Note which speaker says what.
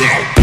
Speaker 1: go.